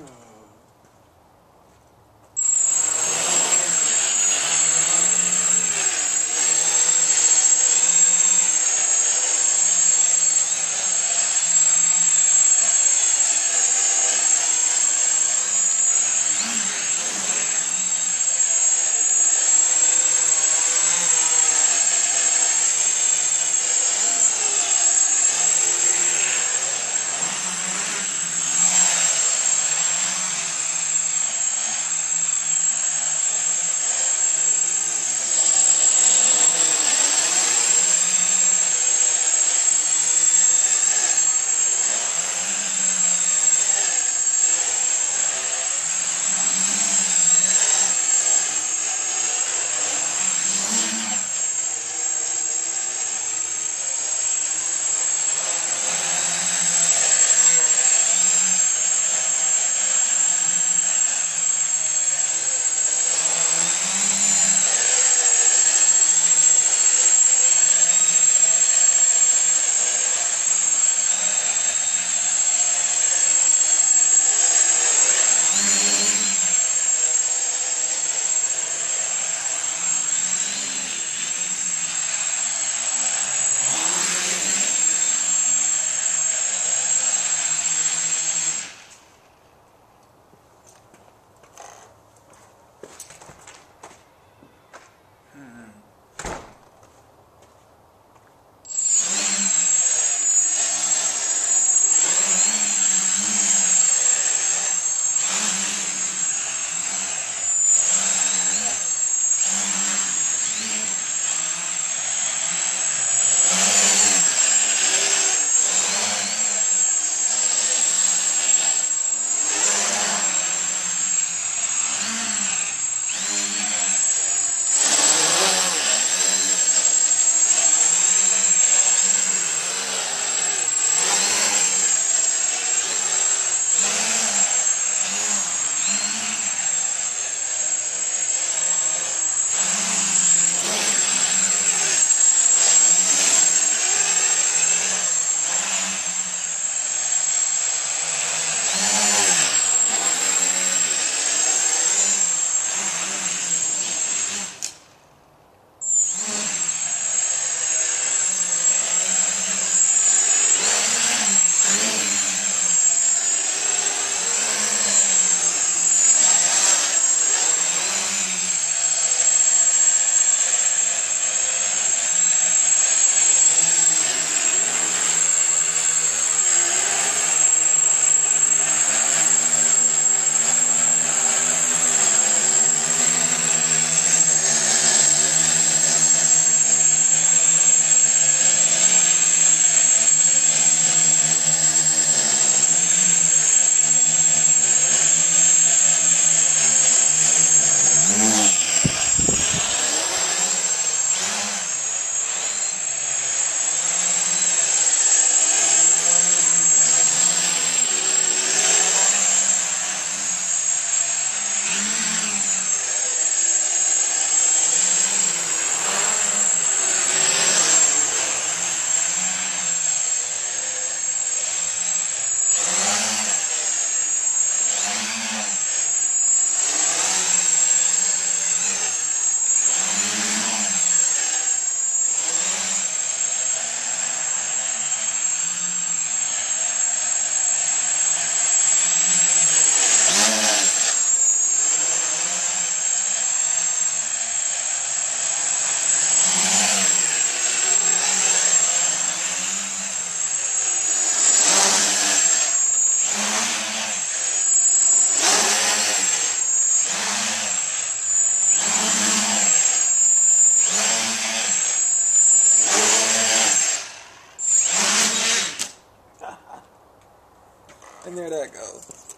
음. And there that goes.